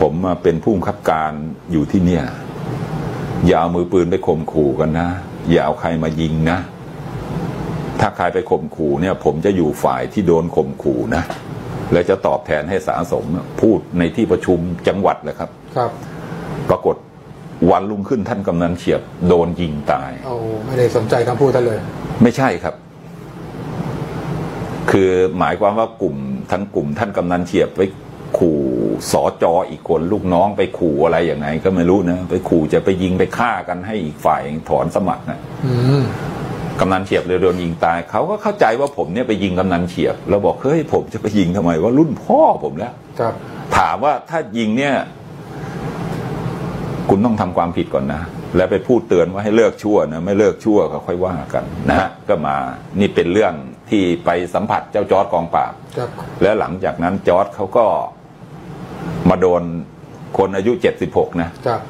ผมมาเป็นผู้บังคับการอยู่ที่เนี่ย อย่าเอามือปืนไปข่มขู่กันนะ อย่าเอาใครมายิงนะ ถ้าใครไปข่มขู่เนี่ย ผมจะอยู่ฝ่ายที่โดนข่มขู่นะ และจะตอบแทนให้สาสม พูดในที่ประชุมจังหวัดเลยครับ ครับ ปรากฏวันรุ่งขึ้นท่านกำนันเฉียบโดนยิงตายเอาไม่ได้สนใจคำพูดท่านเลย ไม่ใช่ครับ คือหมายความว่ากลุ่มทั้งกลุ่มท่านกำนันเฉียบไปขู่ สอจออีกคนลูกน้องไปขู่อะไรอย่างไง ก็ไม่รู้นะไปขู่จะไปยิงไปฆ่ากันให้อีกฝ่ายถอนสมัครนะอืมกำนันเฉียบเลยโดนยิงตายเขาก็เข้าใจว่าผมเนี่ยไปยิงกำนันเฉียบแล้วบอกเฮ้ยผมจะไปยิงทำไมว่ารุ่นพ่อผมแล้วครับ ถามว่าถ้ายิงเนี่ย คุณต้องทำความผิดก่อนนะแล้วไปพูดเตือนว่าให้เลิกชั่วนะไม่เลิกชั่วก็ค่อยว่ากันนะฮะก็มานี่เป็นเรื่องที่ไปสัมผัสเจ้าจอร์ดกองปราบครับแล้วหลังจากนั้นจอร์ดเขาก็ มาโดนคนอายุเจ็ดสิบหกนะครับ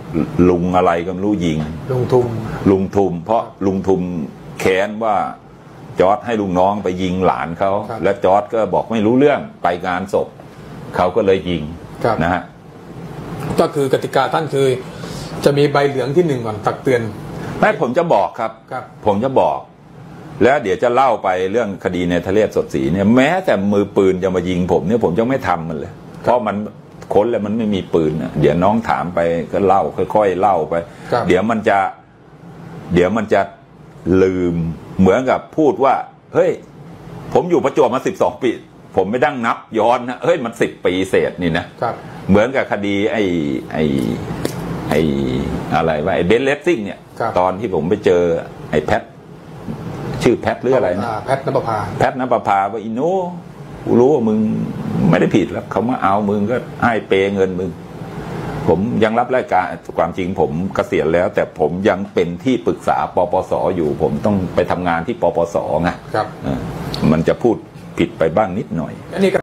ลุงอะไรก็ไม่รู้ยิงลงทุนลุงทุม เพราะลุงทุมแค้นว่าจอร์ดให้ลุงน้องไปยิงหลานเขาครับและจอร์ดก็บอกไม่รู้เรื่องไปงานศพ เขาก็เลยยิงครับนะฮะก็คือกติกาท่านคือ จะมีใบเหลืองที่หนึ่งก่อนตักเตือนไม่ผมจะบอกครับครับผมจะบอก แล้วเดี๋ยวจะเล่าไปเรื่องคดีในทะเลสดสีเนี่ยแม้แต่มือปืนจะมายิงผมเนี่ยผมยังไม่ทำมันเลย เพราะมัน ค้นแล้วมันไม่มีปืนน่ะเดี๋ยวน้องถามไปก็เล่า ค่อยๆเล่าไปครับเดี๋ยวมันจะ เดี๋ยวมันจะลืมเหมือนกับพูดว่า เฮ้ย ผมอยู่ประจวบมาสิบสองปี ผมไม่ดั้งนับย้อนนะเฮ้ยมันสิบปีเศษนี่นะครับเหมือนกับคดีไอ้ไอ้ไอ้อะไรว่าไอ้เบนเลสซิ่งเนี่ยครับตอนที่ผมไปเจอไอ้แพทชื่อแพทหรืออะไรนะาแพทย์นภพาแพทนภพาว่าอินโน กูรู้ว่ามึงไม่ได้ผิดแล้วเขามาเอามึงก็ให้เปย์เงินมึง ผมยังรับรายการความจริงผมเกษียณแล้ว แต่ผมยังเป็นที่ปรึกษาปปสอยู่ ผมต้องไปทำงานที่ปปสไงครับ เออมันจะพูดผิดไปบ้างนิดหน่อย อันนี้ก็